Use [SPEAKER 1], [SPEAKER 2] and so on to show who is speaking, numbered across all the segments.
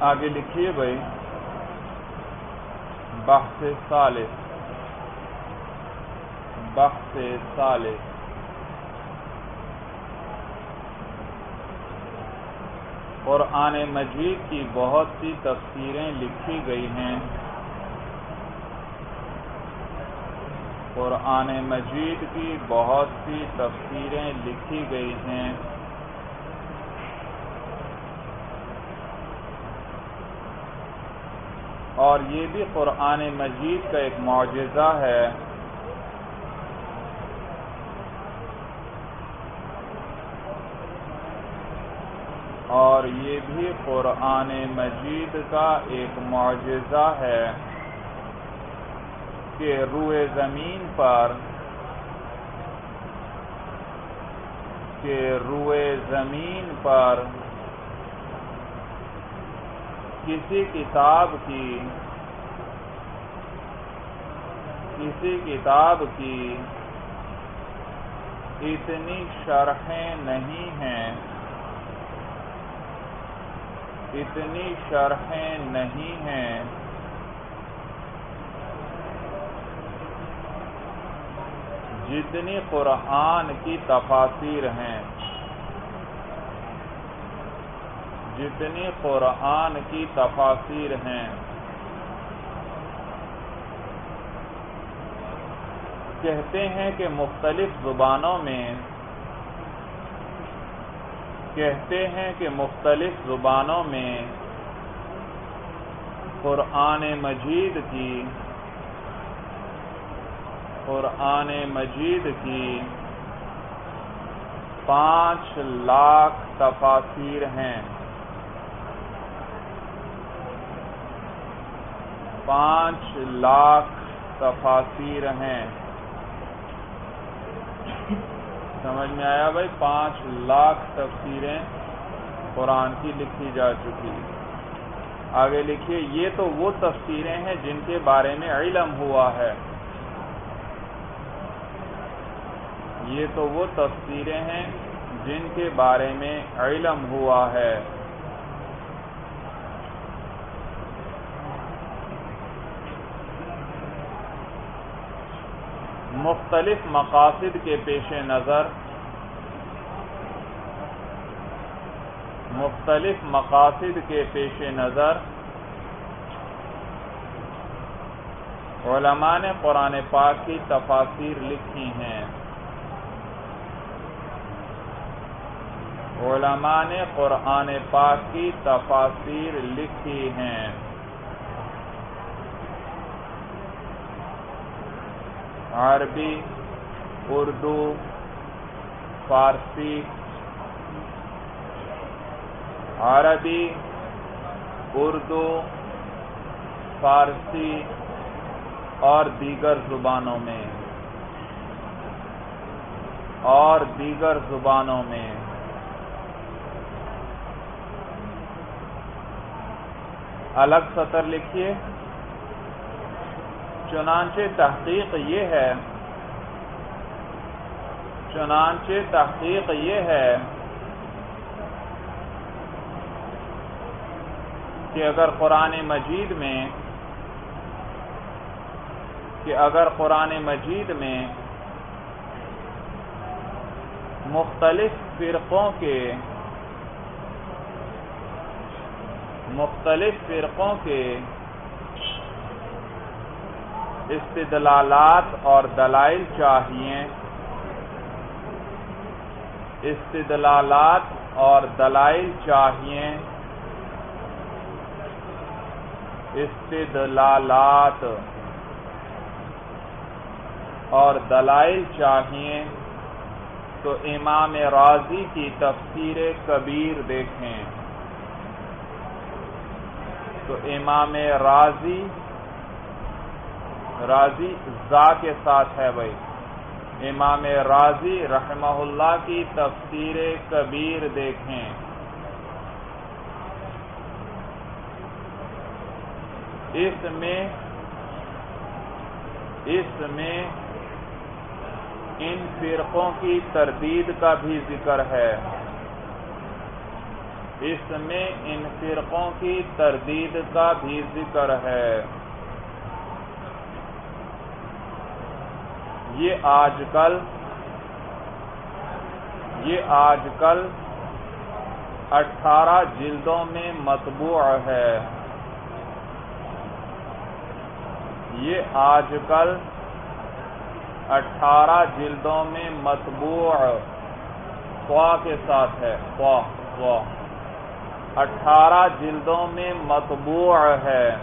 [SPEAKER 1] آگے لکھیے بھائی، بحث ثالث بحث ثالث قرآن مجید کی بہت سی تفسیریں لکھی گئی ہیں۔ قرآن مجید کی بہت سی تفسیریں لکھی گئی ہیں۔ اور یہ بھی قرآن مجید کا ایک معجزہ ہے۔ اور یہ بھی قرآن مجید کا ایک معجزہ ہے کہ روئے زمین پر کہ روئے زمین پر کسی کتاب کی، کسی کتاب کی اتنی شرحیں نہیں ہیں، اتنی شرحیں نہیں ہیں۔ جتنی قرآن کی تفاصیر ہیں جتنی قرآن کی تفاصیر ہیں۔ کہتے ہیں کہ مختلف زبانوں میں، کہتے ہیں کہ مختلف زبانوں میں قرآن مجید کی، قرآن مجید کی پانچ لاکھ تفاصیر ہیں۔ پانچ لاکھ تفاصیر ہیں۔ سمجھ میں آیا بھائی؟ پانچ لاکھ تفسیریں قرآن کی لکھی جا چکی۔ آگے لکھیے، یہ تو وہ تفسیریں ہیں جن کے بارے میں علم ہوا ہے۔ یہ تو وہ تفسیریں ہیں جن کے بارے میں علم ہوا ہے۔ مختلف مقاصد کے پیش نظر، مختلف مقاصد کے پیش نظر، علماء نے قرآن پاک کی تفاصیر لکھی ہیں۔ علماء نے قرآن پاک کی تفاصیر لکھی ہیں۔ عربی، اردو، فارسی، عربی، اردو، فارسی اور دیگر زبانوں میں۔ اور دیگر زبانوں میں۔ الگ سطر لکھیے۔ چنانچہ تحقیق یہ ہے، چنانچہ تحقیق یہ ہے کہ اگر قرآن مجید میں، کہ اگر قرآن مجید میں مختلف فرقوں کے، مختلف فرقوں کے استدلالات اور دلائل چاہیے۔ استدلالات اور دلائل چاہیے۔ استدلالات اور دلائل چاہیے۔ تو امام راضی کی تفسیر کبیر دیکھیں۔ تو امام راضی راضی زا کے ساتھ ہے بھائی۔ امام راضی رحمہ اللہ کی تفسیر کبیر دیکھیں۔ اس میں اس میں ان فرقوں کی تردید کا بھی ذکر ہے۔ اس میں ان فرقوں کی تردید کا بھی ذکر ہے۔ یہ آج کل یہ آج کل اٹھارہ جلدوں میں مطبوع ہے۔ یہ آج کل اٹھارہ جلدوں میں مطبوع کے ساتھ ہے۔ اٹھارہ جلدوں میں مطبوع ہے۔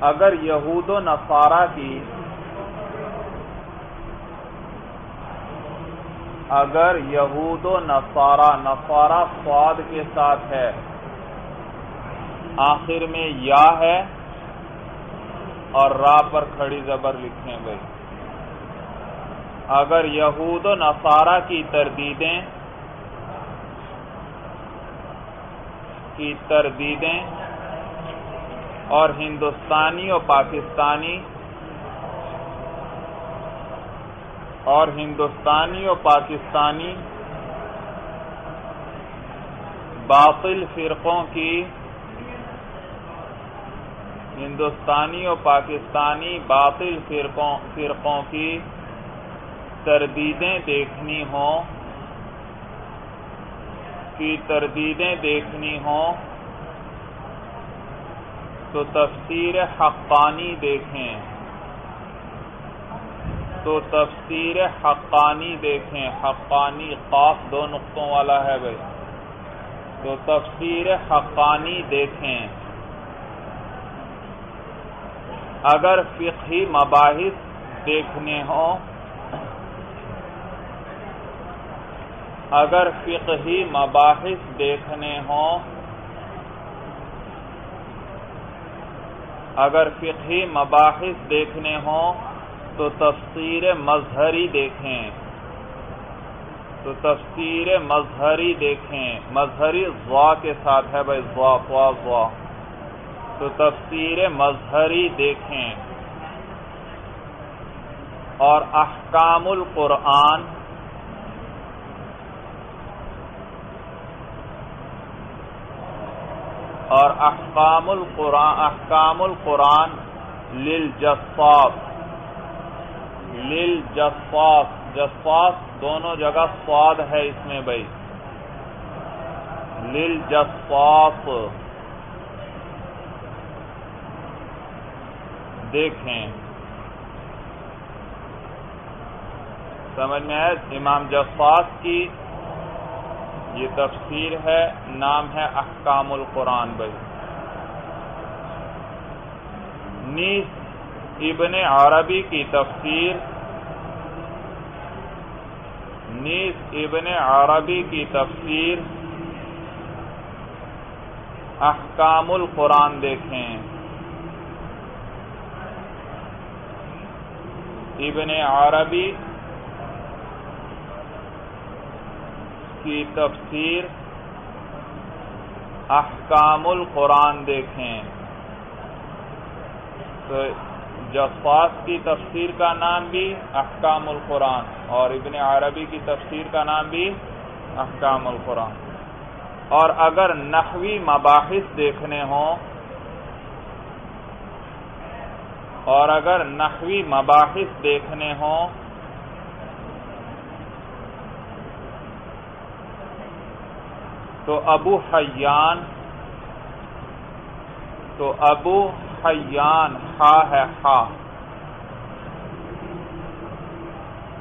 [SPEAKER 1] اگر یہود و نصارہ کی اگر یہود و نصارہ نصارہ سواد کے ساتھ ہے، آخر میں یا ہے اور را پر کھڑی زبر لکھیں گئی اگر یہود و نصارہ کی تردیدیں کی تردیدیں اور ہندوستانی و پاکستانی اور ہندوستانی و پاکستانی باطل فرقوں کی ہندوستانی و پاکستانی باطل فرقوں فرقوں کی تردیدیں دیکھنی ہوں کی تردیدیں دیکھنی ہوں تو تفسیر حقانی دیکھیں۔ تو تفسیر حقانی دیکھیں۔ حقانی قاف دو نقطوں والا ہے بھائی۔ تو تفسیر حقانی دیکھیں۔ اگر فقہی مباحث دیکھنے ہوں، اگر فقہی مباحث دیکھنے ہوں اگر فقہی مباحث دیکھنے ہوں تو تفسیر مظہری دیکھیں۔ تو تفسیر مظہری دیکھیں۔ مظہری ضوا کے ساتھ ہے بھائی ضوا ضوا ضوا تو تفسیر مظہری دیکھیں۔ اور احکام القرآن اور احکام القرآن احکام القرآن للجصاص للجصاص جصاص دونوں جگہ سواد ہے اس میں بھائی. للجصاص دیکھیں. سمجھ میں آئے امام جفاس کی یہ تفسیر ہے، نام ہے احکام القرآن بھائی۔ نیز ابن عربی کی تفسیر، نیز ابن عربی کی تفسیر احکام القرآن دیکھیں۔ ابن عربی کی تفسیر احکام القرآن دیکھیں۔ تو جفاس کی تفسیر کا نام بھی احکام القرآن اور ابن عربی کی تفسیر کا نام بھی احکام القرآن۔ اور اگر نحوی مباحث دیکھنے ہوں اور اگر نحوی مباحث دیکھنے ہوں تو ابو حیان تو ابو حیان خا ہے خا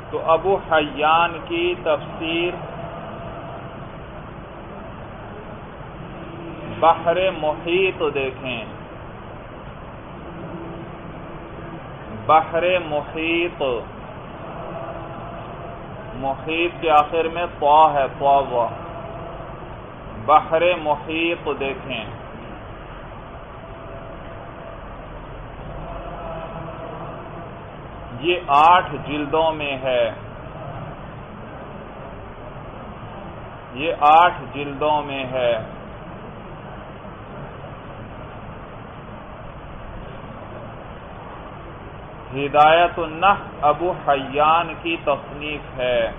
[SPEAKER 1] تو ابو حیان کی تفسیر بحر محیط دیکھیں۔ بحر محیط۔ محیط کے آخر میں تو ہے تو بحر محیط دیکھیں۔ یہ آٹھ جلدوں میں ہے۔ یہ آٹھ جلدوں میں ہے۔ ہدایت النح ابو حیان کی تصنیف ہے۔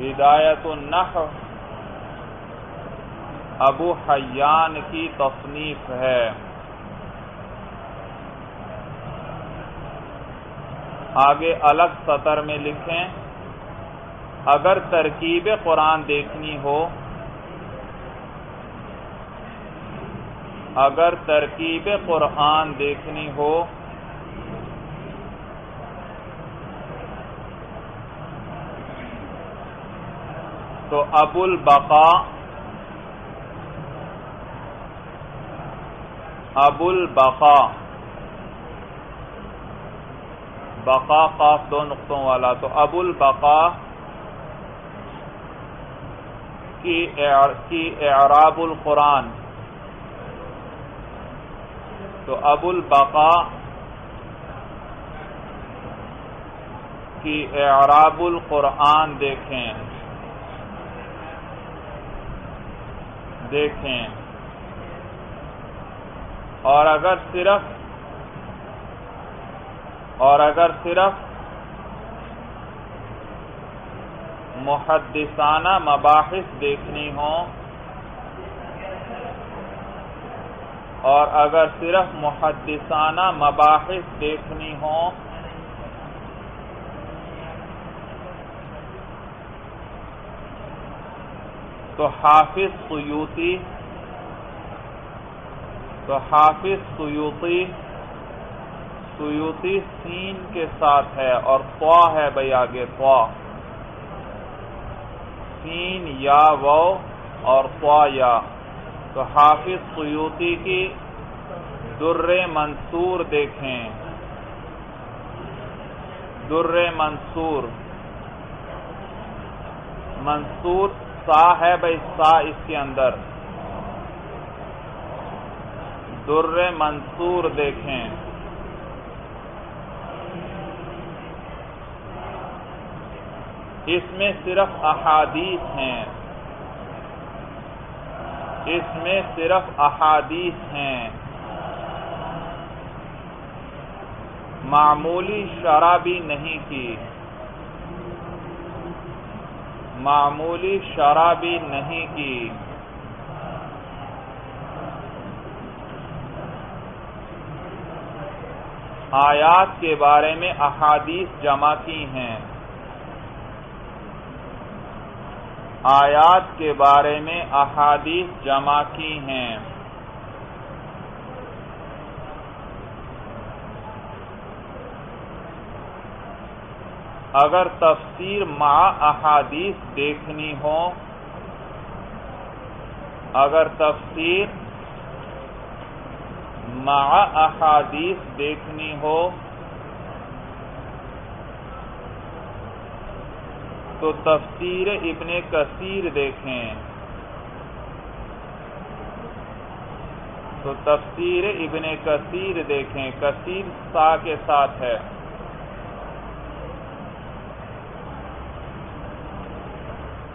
[SPEAKER 1] ہدایت النحو ابو حیان کی تصنیف ہے۔ آگے الگ سطر میں لکھیں۔ اگر ترکیب قرآن دیکھنی ہو، اگر ترکیب قرآن دیکھنی ہو تو ابو البقا ابو البقا بقا قاف دو نقطوں والا تو ابو البقا کی اعراب القرآن تو ابو البقا کی اعراب القرآن دیکھیں دیکھیں۔ اور اگر صرف، اور اگر صرف محدثانہ مباحث دیکھنی ہوں، اور اگر صرف محدثانہ مباحث دیکھنی ہوں تو حافظ سیوتی تو حافظ سیوتی سیوتی سین کے ساتھ ہے اور توا ہے بھائی آگے توا سین یا و اور توا یا۔ تو حافظ سیوتی کی در منصور دیکھیں۔ در منصور۔ منصور سا ہے بھائی، سا اس کے اندر۔ در منصور دیکھیں۔ اس میں صرف احادیث ہیں۔ اس میں صرف احادیث ہیں۔ معمولی شرابی نہیں کی۔ معمولی شرابی نہیں کی۔ آیات کے بارے میں احادیث جمع کی ہیں۔ آیات کے بارے میں احادیث جمع کی ہیں۔ اگر تفسیر مع احادیث دیکھنی ہو، اگر تفسیر مع احادیث دیکھنی ہو، تو تفسیر ابن کثیر دیکھیں۔ تو تفسیر ابن کثیر دیکھیں، کثیر سا کے ساتھ ہے۔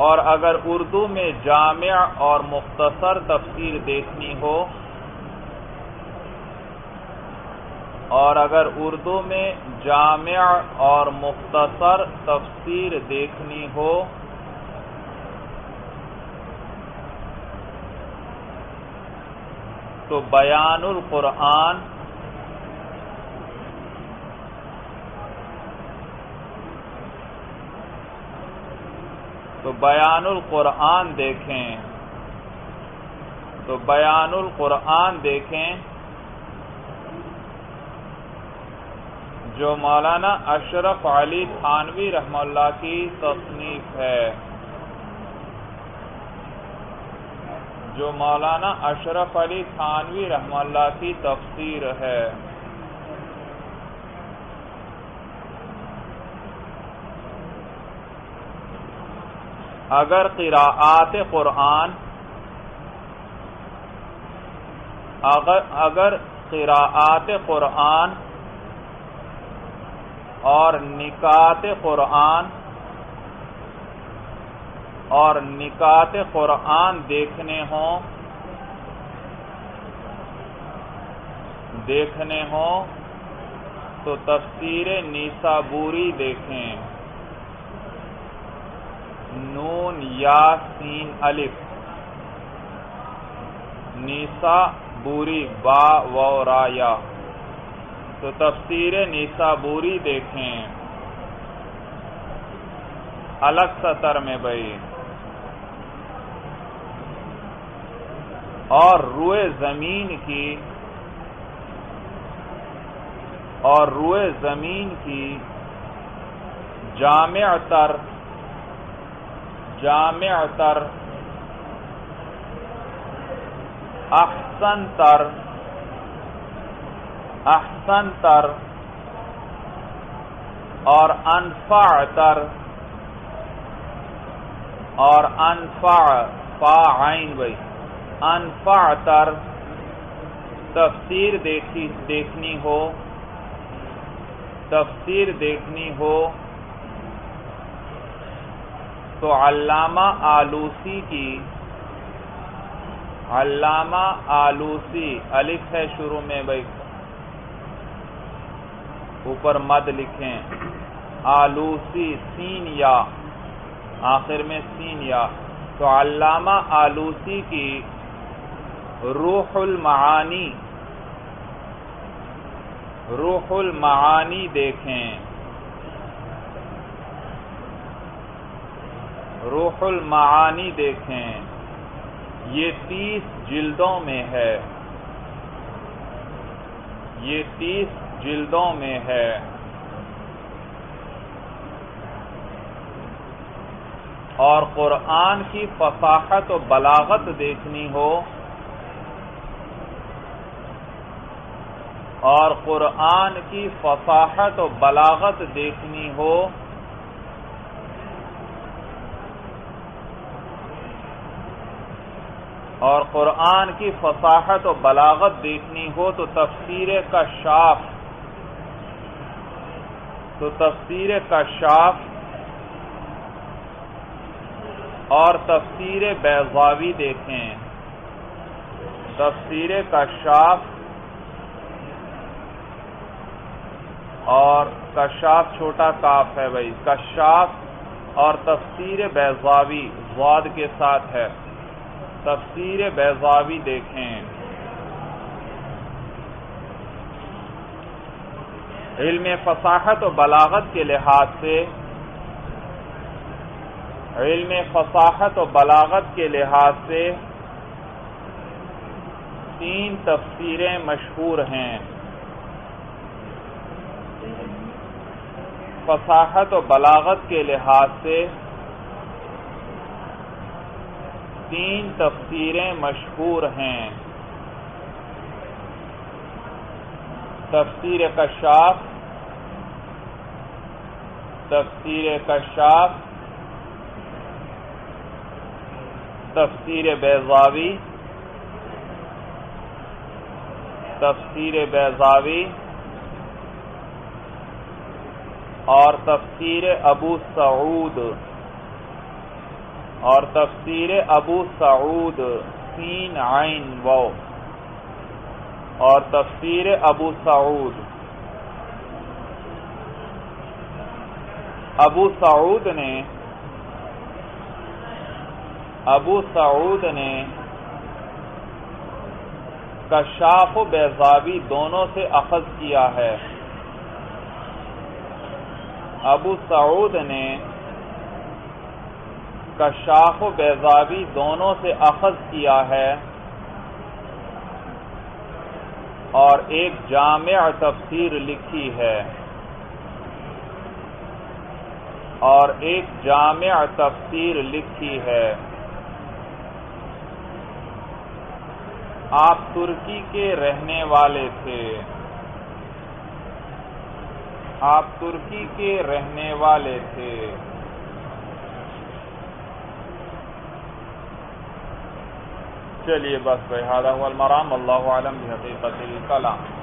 [SPEAKER 1] اور اگر اردو میں جامع اور مختصر تفسیر دیکھنی ہو، اور اگر اردو میں جامع اور مختصر تفسیر دیکھنی ہو، تو بیان القرآن تو بیان القرآن دیکھیں۔ تو بیان القرآن دیکھیں۔ جو مولانا اشرف علی تھانوی رحم اللہ کی تصنیف ہے۔ جو مولانا اشرف علی تھانوی رحم اللہ کی تفسیر ہے۔ اگر قراءات قرآن اگر قراءات قرآن اور نکات قرآن اور نکات قرآن دیکھنے ہوں دیکھنے ہوں، تو تفسیر نیسا بوری دیکھیں۔ نون یا سین، الف. نیسا، بوری، با و رایا تو تفسیر نیسا، بوری دیکھیں. الگ سطر میں بھائی. اور روئے زمین کی، اور روئے زمین کی جامع تر جامع تر، احسن تر احسن تر، اور انفع تر، اور انفع، فا عین بھائی انفع تر، تفسیر دیکھنی ہو، تفسیر دیکھنی ہو تو علامہ آلوسی کی علامہ آلوسی الف ہے شروع میں بھائی۔ اوپر مد لکھیں۔ آلوسی سین یا۔ آخر میں سین یا۔ تو علامہ آلوسی کی روح المعانی۔ روح المعانی دیکھیں۔ روح المعانی دیکھیں۔ یہ تیس جلدوں میں ہے۔ یہ تیس جلدوں میں ہے۔ اور قرآن کی فصاحت و بلاغت دیکھنی ہو۔ اور قرآن کی فصاحت و بلاغت دیکھنی ہو۔ اور قرآن کی فصاحت و بلاغت دیکھنی ہو تو تفسیر کا شاف تو تفسیر کا شاف اور تفسیر بیضاوی دیکھیں۔ تفسیر کا شاف اور کشاف چھوٹا کاف ہے بھائی۔ کشاف اور تفسیر بیضاوی زواد کے ساتھ ہے۔ تفسیر بیضاوی دیکھیں۔ علم فصاحت و بلاغت کے لحاظ سے، علم فصاحت و بلاغت کے لحاظ سے تین تفسیریں مشہور ہیں۔ فصاحت و بلاغت کے لحاظ سے تین تفسیریں مشہور ہیں۔ تفسیر کشاف تفسیر کشاف، تفسیر بیضاوی تفسیر بیضاوی، اور تفسیر ابو سعود۔ اور تفسیر ابو سعود سین عین و. اور تفسیر ابو سعود. ابو سعود نے ابو سعود نے کشاف و بیزابی دونوں سے اخذ کیا ہے۔ ابو سعود نے کشاف و بیزابی دونوں سے اخذ کیا ہے اور ایک جامع تفسیر لکھی ہے اور ایک جامع تفسیر لکھی ہے۔ آپ ترکی کے رہنے والے تھے۔ آپ ترکی کے رہنے والے تھے۔ چلیے بس بھائی المرام اللہ عالم حقیقت الکلام۔